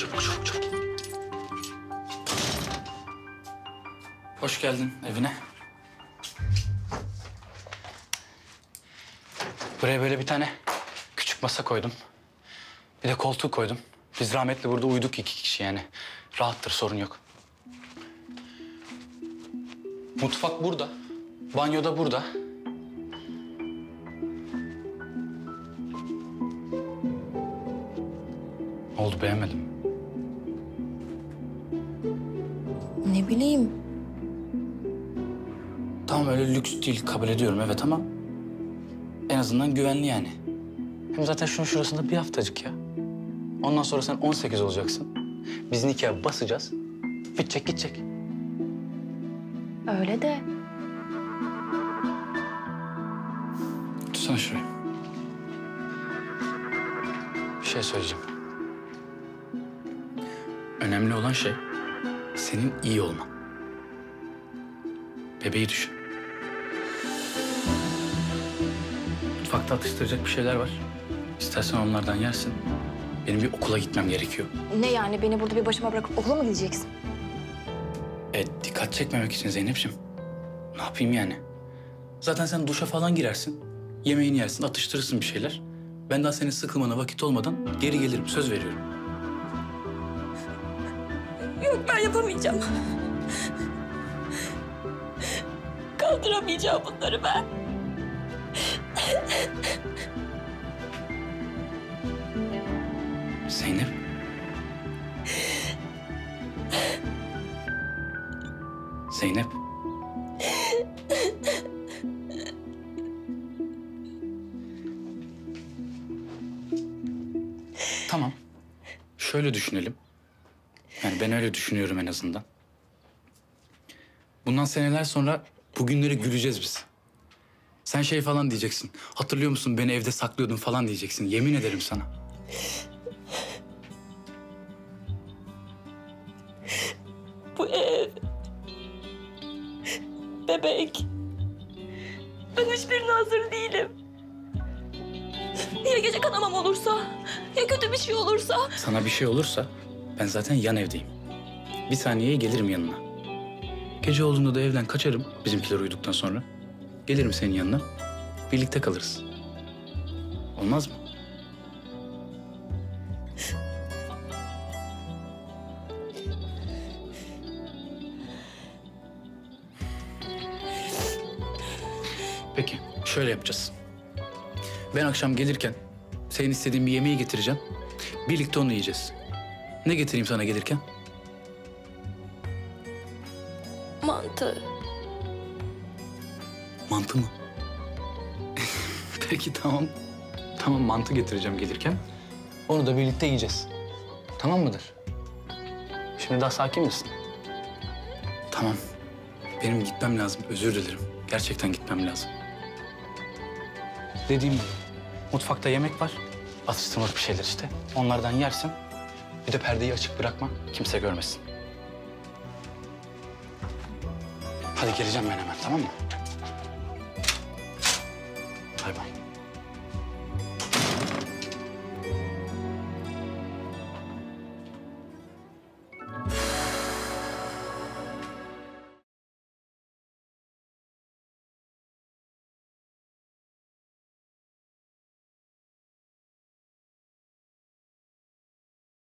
Çabuk çabuk çabuk. Hoş geldin evine. Buraya böyle bir tane küçük masa koydum. Bir de koltuğu koydum. Biz rahmetli burada uyuduk iki kişi yani. Rahattır sorun yok. Mutfak burada. Banyo da burada. Oldu beğenmedim. Ne bileyim. Tamam öyle lüks değil kabul ediyorum evet ama en azından güvenli yani. Hem zaten şunun şurasında bir haftacık ya. Ondan sonra sen 18 olacaksın. Biz nikah basacağız. Bitecek gidecek. Öyle de. Tutsana şurayı. Bir şey söyleyeceğim. Önemli olan şey senin iyi olman. Bebeği düşün. Mutfakta atıştıracak bir şeyler var. İstersen onlardan yersin. Benim bir okula gitmem gerekiyor. Ne yani beni burada bir başıma bırakıp okula mı gideceksin? E dikkat çekmemek için Zeynep'ciğim. Ne yapayım yani? Zaten sen duşa falan girersin. Yemeğini yersin, atıştırırsın bir şeyler. Ben daha senin sıkılmana vakit olmadan geri gelirim. Söz veriyorum. Yok ben yapamayacağım. Kaldıramayacağım bunları ben. Zeynep. Zeynep. Tamam. Şöyle düşünelim. Yani ben öyle düşünüyorum en azından. Bundan seneler sonra bugünleri güleceğiz biz. Sen şey falan diyeceksin. Hatırlıyor musun beni evde saklıyordun falan diyeceksin. Yemin ederim sana. Bu ev. Bebek. Ben hiçbirine hazır değilim. Ya gece kanamam olursa? Ya kötü bir şey olursa? Sana bir şey olursa ben zaten yan evdeyim. Bir saniyeye gelirim yanına. Gece olduğunda da evden kaçarım bizimkiler uyuduktan sonra. Gelirim senin yanına. Birlikte kalırız. Olmaz mı? Peki, şöyle yapacağız. Ben akşam gelirken senin istediğin bir yemeği getireceğim. Birlikte onu yiyeceğiz. Ne getireyim sana gelirken? Mantı. Mantı mı? Peki tamam. Tamam mantı getireceğim gelirken. Onu da birlikte yiyeceğiz. Tamam mıdır? Şimdi daha sakin misin? Tamam. Benim gitmem lazım. Özür dilerim. Gerçekten gitmem lazım. Dediğim gibi mutfakta yemek var. Atıştırmalık bir şeyler işte. Onlardan yersin. Bir de perdeyi açık bırakma. Kimse görmesin. Hadi geleceğim ben hemen tamam mı? Bay bay.